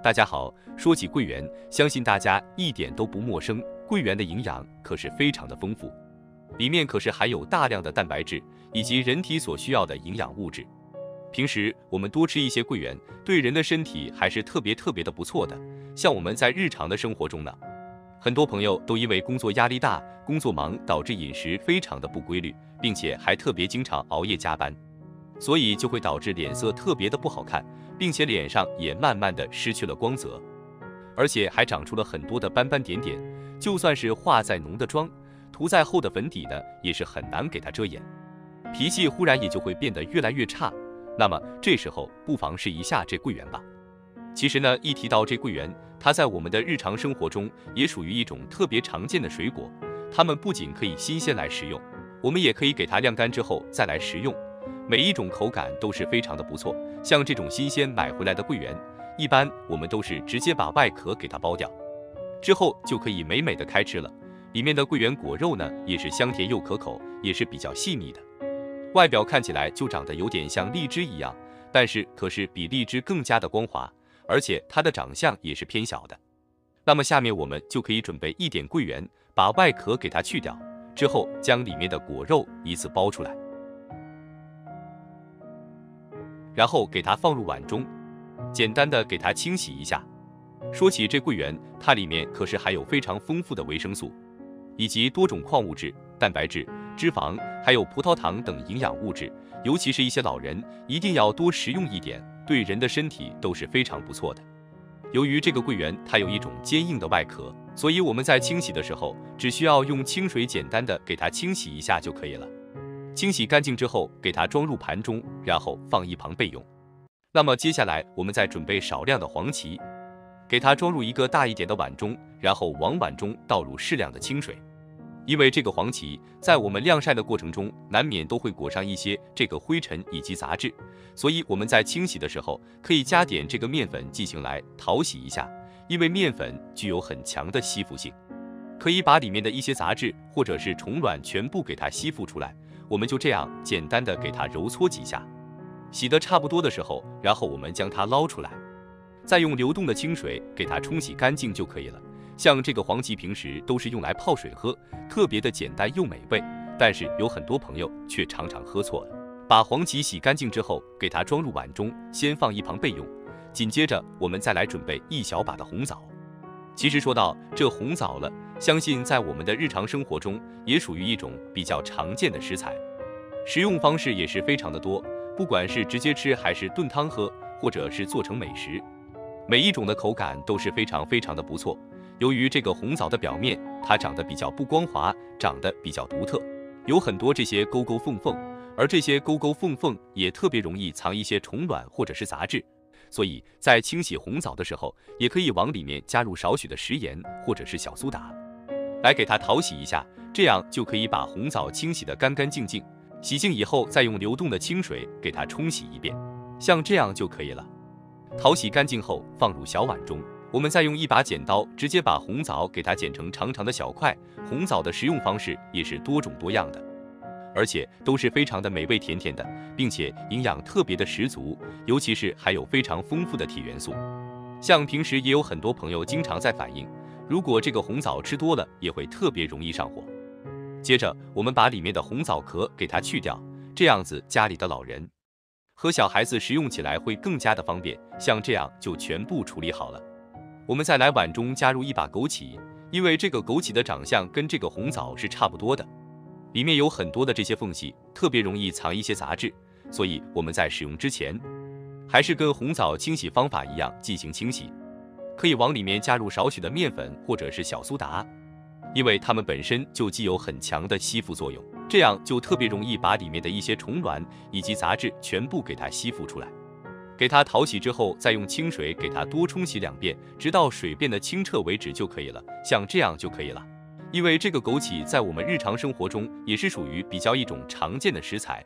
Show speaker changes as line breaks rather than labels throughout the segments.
大家好，说起桂圆，相信大家一点都不陌生。桂圆的营养可是非常的丰富，里面可是含有大量的蛋白质以及人体所需要的营养物质。平时我们多吃一些桂圆，对人的身体还是特别特别的不错的。像我们在日常的生活中呢，很多朋友都因为工作压力大、工作忙，导致饮食非常的不规律，并且还特别经常熬夜加班，所以就会导致脸色特别的不好看。并且脸上也慢慢的失去了光泽，而且还长出了很多的斑斑点点，就算是化再浓的妆，涂再厚的粉底呢，也是很难给它遮掩。脾气忽然也就会变得越来越差。那么这时候不妨试一下这桂圆吧。其实呢，一提到这桂圆，它在我们的日常生活中也属于一种特别常见的水果。它们不仅可以新鲜来食用，我们也可以给它晾干之后再来食用。每一种口感都是非常的不错，像这种新鲜买回来的桂圆，一般我们都是直接把外壳给它剥掉，之后就可以美美的开吃了。里面的桂圆果肉呢，也是香甜又可口，也是比较细腻的。外表看起来就长得有点像荔枝一样，但是可是比荔枝更加的光滑，而且它的长相也是偏小的。那么下面我们就可以准备一点桂圆，把外壳给它去掉，之后将里面的果肉一次剥出来。然后给它放入碗中，简单的给它清洗一下。说起这桂圆，它里面可是含有非常丰富的维生素，以及多种矿物质、蛋白质、脂肪，还有葡萄糖等营养物质。尤其是一些老人，一定要多食用一点，对人的身体都是非常不错的。由于这个桂圆它有一种坚硬的外壳，所以我们在清洗的时候，只需要用清水简单的给它清洗一下就可以了。清洗干净之后，给它装入盘中，然后放一旁备用。那么接下来，我们再准备少量的黄芪，给它装入一个大一点的碗中，然后往碗中倒入适量的清水。因为这个黄芪在我们晾晒的过程中，难免都会裹上一些这个灰尘以及杂质，所以我们在清洗的时候，可以加点这个面粉进行来淘洗一下。因为面粉具有很强的吸附性，可以把里面的一些杂质或者是虫卵全部给它吸附出来。我们就这样简单的给它揉搓几下，洗得差不多的时候，然后我们将它捞出来，再用流动的清水给它冲洗干净就可以了。像这个黄芪平时都是用来泡水喝，特别的简单又美味。但是有很多朋友却常常喝错了。把黄芪洗干净之后，给它装入碗中，先放一旁备用。紧接着我们再来准备一小把的红枣。其实说到这红枣了。相信在我们的日常生活中，也属于一种比较常见的食材，食用方式也是非常的多，不管是直接吃还是炖汤喝，或者是做成美食，每一种的口感都是非常非常的不错。由于这个红枣的表面它长得比较不光滑，长得比较独特，有很多这些沟沟缝缝，而这些沟沟缝缝也特别容易藏一些虫卵或者是杂质，所以在清洗红枣的时候，也可以往里面加入少许的食盐或者是小苏打。来给它淘洗一下，这样就可以把红枣清洗的干干净净。洗净以后，再用流动的清水给它冲洗一遍，像这样就可以了。淘洗干净后，放入小碗中。我们再用一把剪刀，直接把红枣给它剪成长长的小块。红枣的食用方式也是多种多样的，而且都是非常的美味甜甜的，并且营养特别的十足，尤其是还有非常丰富的铁元素。像平时也有很多朋友经常在反映。如果这个红枣吃多了，也会特别容易上火。接着，我们把里面的红枣壳给它去掉，这样子家里的老人和小孩子食用起来会更加的方便。像这样就全部处理好了。我们再来碗中加入一把枸杞，因为这个枸杞的长相跟这个红枣是差不多的，里面有很多的这些缝隙，特别容易藏一些杂质，所以我们在使用之前，还是跟红枣清洗方法一样进行清洗。可以往里面加入少许的面粉或者是小苏打，因为它们本身就具有很强的吸附作用，这样就特别容易把里面的一些虫卵以及杂质全部给它吸附出来。给它淘洗之后，再用清水给它多冲洗两遍，直到水变得清澈为止就可以了。像这样就可以了。因为这个枸杞在我们日常生活中也是属于比较一种常见的食材，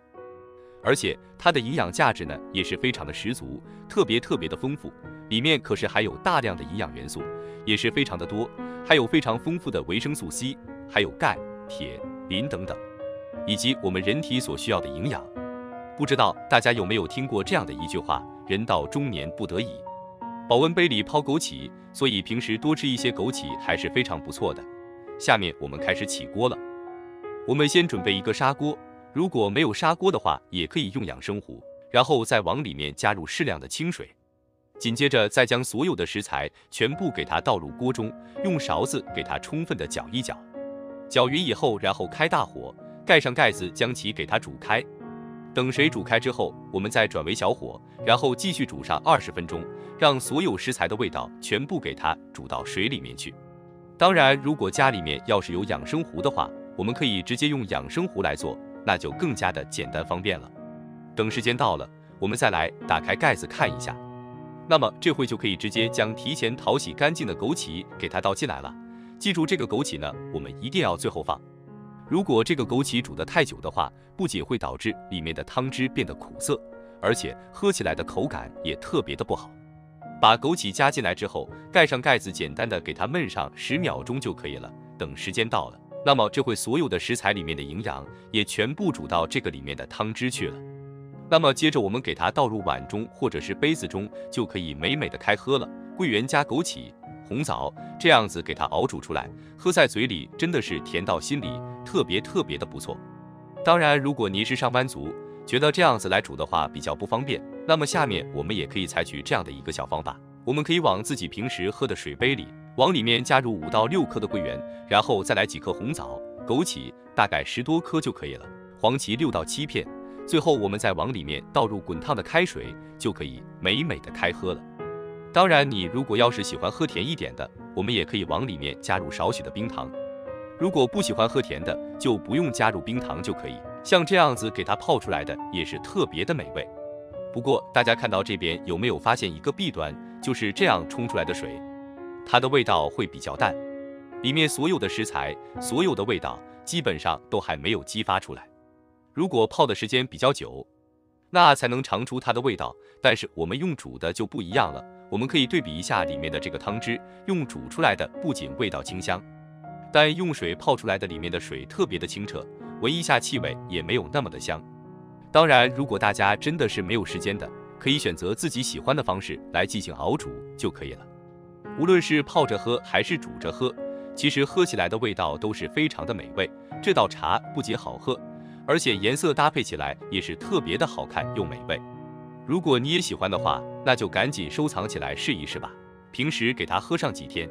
而且它的营养价值呢也是非常的十足，特别特别的丰富。里面可是含有大量的营养元素，也是非常的多，还有非常丰富的维生素 C，还有钙、铁、磷等等，以及我们人体所需要的营养。不知道大家有没有听过这样的一句话：人到中年不得已，保温杯里泡枸杞，所以平时多吃一些枸杞还是非常不错的。下面我们开始起锅了。我们先准备一个砂锅，如果没有砂锅的话，也可以用养生壶，然后再往里面加入适量的清水。紧接着再将所有的食材全部给它倒入锅中，用勺子给它充分的搅一搅。搅匀以后，然后开大火，盖上盖子将其给它煮开。等水煮开之后，我们再转为小火，然后继续煮上二十分钟，让所有食材的味道全部给它煮到水里面去。当然，如果家里面要是有养生壶的话，我们可以直接用养生壶来做，那就更加的简单方便了。等时间到了，我们再来打开盖子看一下。那么这回就可以直接将提前淘洗干净的枸杞给它倒进来了。记住这个枸杞呢，我们一定要最后放。如果这个枸杞煮得太久的话，不仅会导致里面的汤汁变得苦涩，而且喝起来的口感也特别的不好。把枸杞加进来之后，盖上盖子，简单的给它焖上十秒钟就可以了。等时间到了，那么这会所有的食材里面的营养也全部煮到这个里面的汤汁去了。那么接着我们给它倒入碗中或者是杯子中，就可以美美的开喝了。桂圆加枸杞、红枣这样子给它熬煮出来，喝在嘴里真的是甜到心里，特别特别的不错。当然，如果您是上班族，觉得这样子来煮的话比较不方便，那么下面我们也可以采取这样的一个小方法，我们可以往自己平时喝的水杯里，往里面加入五到六颗的桂圆，然后再来几颗红枣、枸杞，大概十多颗就可以了，黄芪六到七片。最后，我们再往里面倒入滚烫的开水，就可以美美的开喝了。当然，你如果要是喜欢喝甜一点的，我们也可以往里面加入少许的冰糖。如果不喜欢喝甜的，就不用加入冰糖就可以。像这样子给它泡出来的也是特别的美味。不过，大家看到这边有没有发现一个弊端？就是这样冲出来的水，它的味道会比较淡，里面所有的食材、所有的味道基本上都还没有激发出来。如果泡的时间比较久，那才能尝出它的味道。但是我们用煮的就不一样了，我们可以对比一下里面的这个汤汁，用煮出来的不仅味道清香，但用水泡出来的里面的水特别的清澈，闻一下气味也没有那么的香。当然，如果大家真的是没有时间的，可以选择自己喜欢的方式来进行熬煮就可以了。无论是泡着喝还是煮着喝，其实喝起来的味道都是非常的美味。这道茶不仅好喝。而且颜色搭配起来也是特别的好看又美味。如果你也喜欢的话，那就赶紧收藏起来试一试吧。平时给它喝上几天，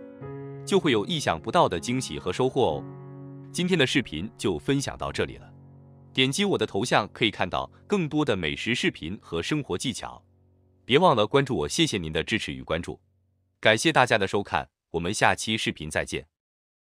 就会有意想不到的惊喜和收获哦。今天的视频就分享到这里了。点击我的头像可以看到更多的美食视频和生活技巧。别忘了关注我，谢谢您的支持与关注。感谢大家的收看，我们下期视频再见。